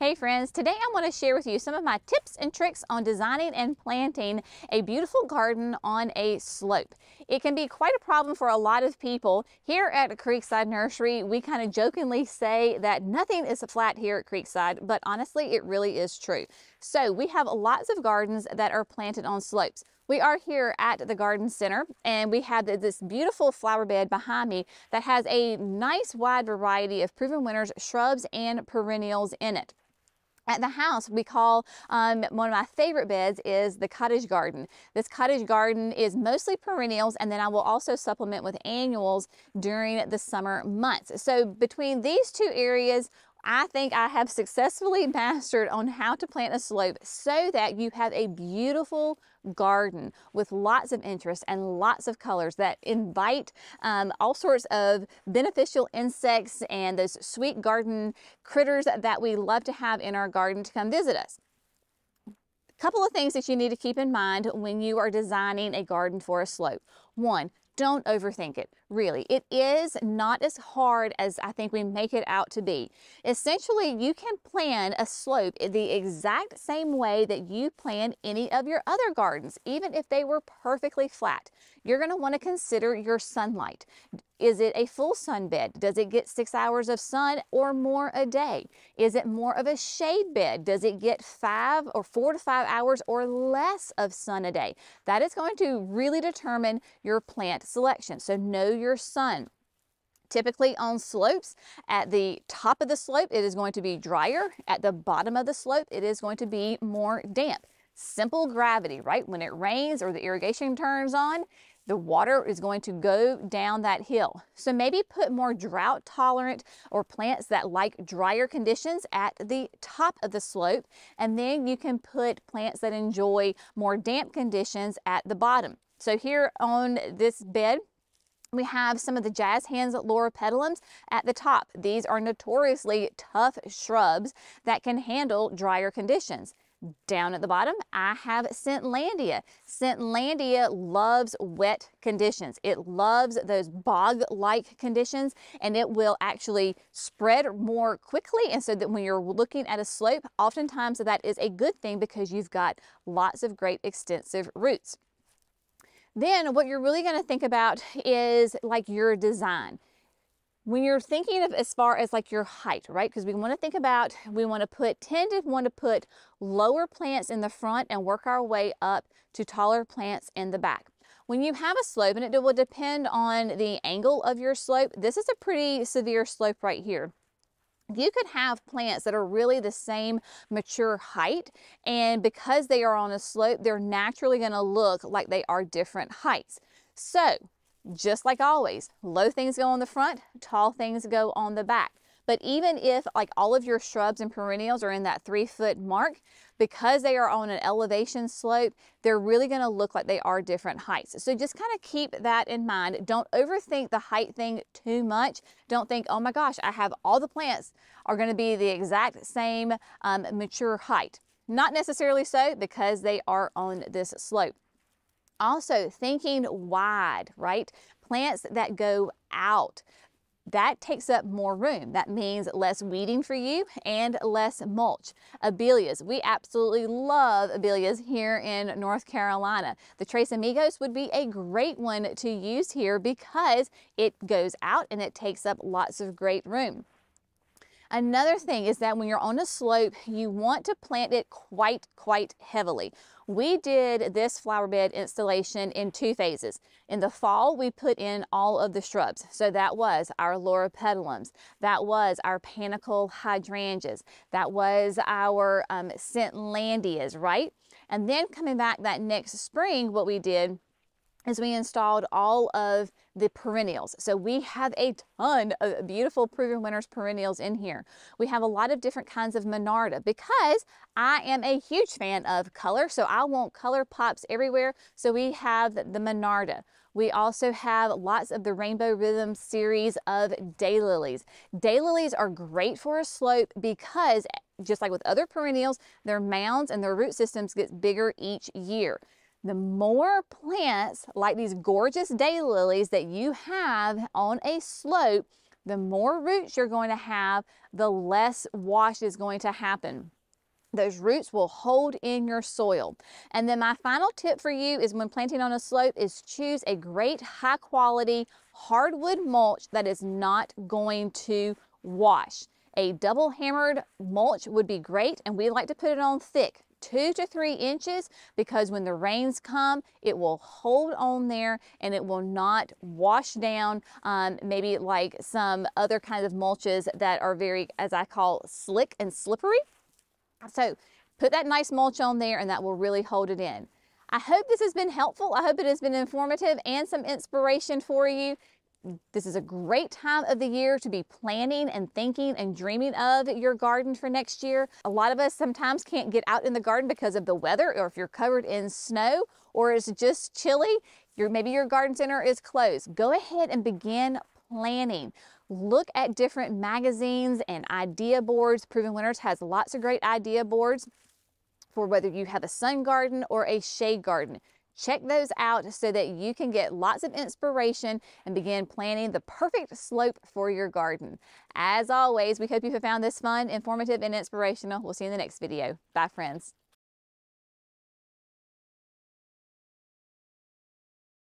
Hey friends, today I want to share with you some of my tips and tricks on designing and planting a beautiful garden on a slope. It can be quite a problem for a lot of people. Here at Creekside Nursery, we kind of jokingly say that nothing is flat here at Creekside, but honestly, it really is true. So we have lots of gardens that are planted on slopes. We are here at the garden center and we have this beautiful flower bed behind me that has a nice wide variety of proven winners shrubs and perennials in it. At the house, we call um, one of my favorite beds is the cottage garden. This cottage garden is mostly perennials, and then I will also supplement with annuals during the summer months. So between these two areas, I think I have successfully mastered on how to plant a slope so that you have a beautiful garden with lots of interest and lots of colors that invite um, all sorts of beneficial insects and those sweet garden critters that we love to have in our garden to come visit us A couple of things that you need to keep in mind when you are designing a garden for a slope. One, don't overthink it, really. It is not as hard as I think we make it out to be. Essentially, you can plan a slope the exact same way that you plan any of your other gardens, even if they were perfectly flat. You're gonna wanna consider your sunlight. Is it a full sun bed? Does it get six hours of sun or more a day? Is it more of a shade bed? Does it get five or four to five hours or less of sun a day? That is going to really determine your plant selection. So know your sun. Typically on slopes, at the top of the slope, it is going to be drier. At the bottom of the slope, it is going to be more damp. Simple gravity, right? When it rains or the irrigation turns on, the water is going to go down that hill. So maybe put more drought tolerant or plants that like drier conditions at the top of the slope. And then you can put plants that enjoy more damp conditions at the bottom. So here on this bed, we have some of the jazz hands Laura loropetalums at the top. These are notoriously tough shrubs that can handle drier conditions. Down at the bottom, I have Scentlandia. Scentlandia loves wet conditions. It loves those bog-like conditions and it will actually spread more quickly. And so that when you're looking at a slope, oftentimes that is a good thing because you've got lots of great extensive roots. Then what you're really going to think about is like your design when you're thinking of as far as like your height, right? Because we want to think about, we want to put, tend to want to put lower plants in the front and work our way up to taller plants in the back. When you have a slope, and it will depend on the angle of your slope, this is a pretty severe slope right here. You could have plants that are really the same mature height, and because they are on a slope, they're naturally going to look like they are different heights. So just like always, low things go on the front, tall things go on the back. But even if like all of your shrubs and perennials are in that three foot mark, because they are on an elevation slope, they're really gonna look like they are different heights. So just kind of keep that in mind. Don't overthink the height thing too much. Don't think, oh my gosh, I have all the plants are gonna be the exact same um, mature height. Not necessarily so because they are on this slope. Also, thinking wide, right? Plants that go out that takes up more room. That means less weeding for you and less mulch. Abelias, we absolutely love abelias here in North Carolina. The Trace Amigos would be a great one to use here because it goes out and it takes up lots of great room. Another thing is that when you're on a slope, you want to plant it quite, quite heavily. We did this flower bed installation in two phases. In the fall, we put in all of the shrubs. So that was our loropetalums, that was our panicle hydrangeas, that was our um, Scentlandias, right? And then coming back that next spring, what we did is we installed all of the perennials. So we have a ton of beautiful Proven Winners perennials in here. We have a lot of different kinds of Monarda because I am a huge fan of color. So I want color pops everywhere. So we have the Monarda. We also have lots of the Rainbow Rhythm series of daylilies. Daylilies are great for a slope because just like with other perennials, their mounds and their root systems get bigger each year the more plants like these gorgeous daylilies that you have on a slope, the more roots you're going to have, the less wash is going to happen those roots will hold in your soil. And then my final tip for you is when planting on a slope is choose a great high quality hardwood mulch that is not going to wash. A double hammered mulch would be great and we like to put it on thick two to three inches because when the rains come, it will hold on there and it will not wash down, um, maybe like some other kinds of mulches that are very, as I call, slick and slippery. So put that nice mulch on there and that will really hold it in. I hope this has been helpful. I hope it has been informative and some inspiration for you. This is a great time of the year to be planning and thinking and dreaming of your garden for next year. A lot of us sometimes can't get out in the garden because of the weather or if you're covered in snow or it's just chilly, your, maybe your garden center is closed. Go ahead and begin planning. Look at different magazines and idea boards. Proven Winners has lots of great idea boards for whether you have a sun garden or a shade garden. Check those out so that you can get lots of inspiration and begin planning the perfect slope for your garden. As always, we hope you have found this fun, informative, and inspirational. We'll see you in the next video. Bye, friends.